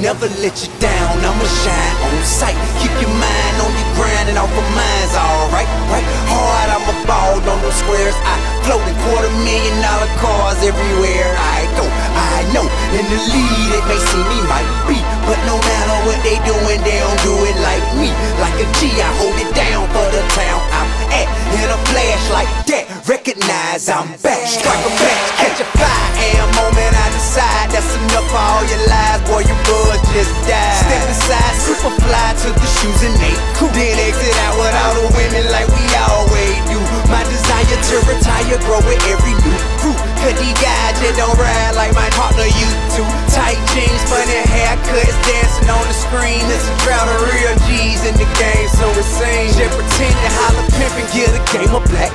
never let you down, I'ma shine on sight. Keep your mind on your grind and off of mine's alright, right? Hard, I'ma ball on them squares. I float in quarter million dollar cars everywhere I go. I know in the lead it may seem me might be, I'm back. Strike a match, catch a fire, and moment I decide that's enough for all your lies, boy. Your buzz just died. Step inside, super fly, took the shoes and they cool. Then exit out with all the women like we always do. My desire to retire, grow with every new group. Cause these guys just don't ride like my partner used to. Tight jeans, funny haircuts, dancing on the screen. It's a drought of real G's in the game, so it seems. Just pretend to holler, pimp, and get a game of black.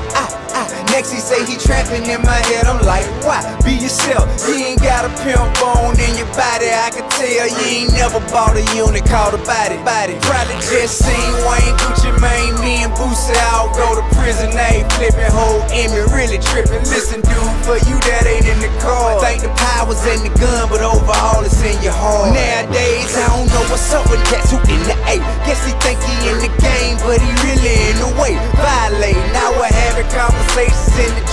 He say he trapping in my head, I'm like, why? Be yourself, you ain't got a pimp bone in your body. I can tell you ain't never bought a unit called a body. Body. Probably just seen Wayne Gucci Mane, me and Boosie all go to prison. They flipping whole image, really tripping. Listen, dude, for you that ain't in the car. Think the power's in the gun, but overall it's in your heart. Nowadays I don't know what's up with cats who in the A. Guess he think he in the game, but he really in the way.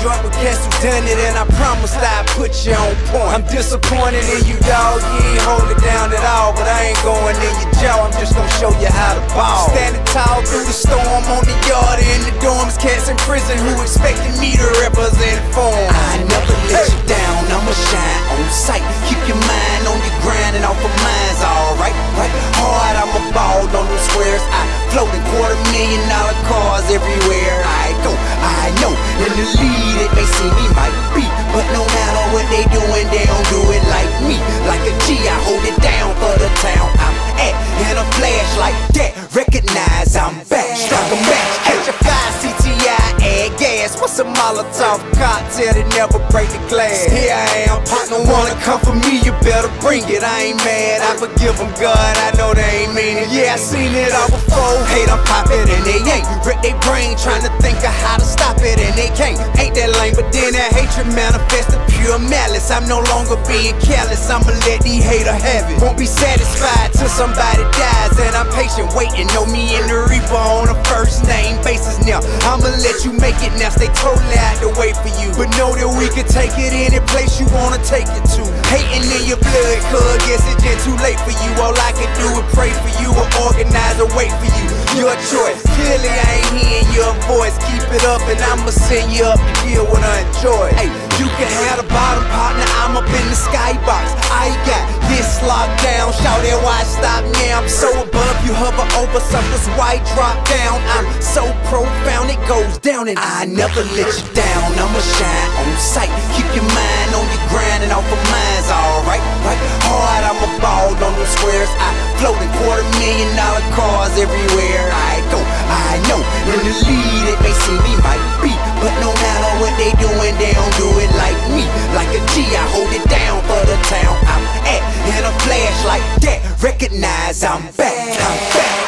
Joint with cats who done it, and I promise I put you on point. I'm disappointed in you, dog. You ain't hold it down at all, but I ain't going in your jaw. I'm just gonna show you how to ball. Standing tall through the storm on the yard in the dorms, cats in prison who expected me to represent for 'em. I never let you down. I'ma shine on sight. Keep your mind on your grind and off of mine's alright. Right, hard. I'ma ball on them squares. I float in quarter million dollar cars everywhere I go. I know in the lead it may seem me might be, but no matter what they doing, they don't do it like me. Like a G, I hold it down for the town I'm at. In a flash like that, recognize I'm back. Strike a match, catch a fire, CTI, add gas. What's a Molotov cocktail that never break the glass? Here I am, partner wanna come for me, you better bring it. I ain't mad, I forgive them, God. I know they ain't. Yeah, I seen it all before. Hate, I'm poppin' and they ain't. Rip they brain trying to think of how to stop it and they can't. Ain't that lame, but then that hatred manifested pure malice. I'm no longer being careless, I'ma let the hater have it. Won't be satisfied till somebody dies, and I'm patient waiting. Know me and the Reaper on a first name basis now. I'ma let you make it now, stay totally out the way for you. But know that we can take it any place you wanna take it to. Hating in your blood, cuz guess it's just too late for you. All I can do is pray for you or organize a wait for you. Your choice. Clearly I ain't hearing your voice. Keep it up and I'ma send you up to deal with unjoy. Hey, you can have the bottom partner, I'm up in the skybox. I got this locked down. Shout it, why stop now? I'm so above you, hover over something's white drop down. I'm so profound, it goes down, and I never let you down. I'ma shine on sight. Keep your mind on your grind and off of mine's alright. Everywhere I go. I know in the lead it may seem me might be, but no matter what they doing, they don't do it like me. Like a G, I hold it down for the town I'm at. In a flash like that, recognize I'm back. I'm back.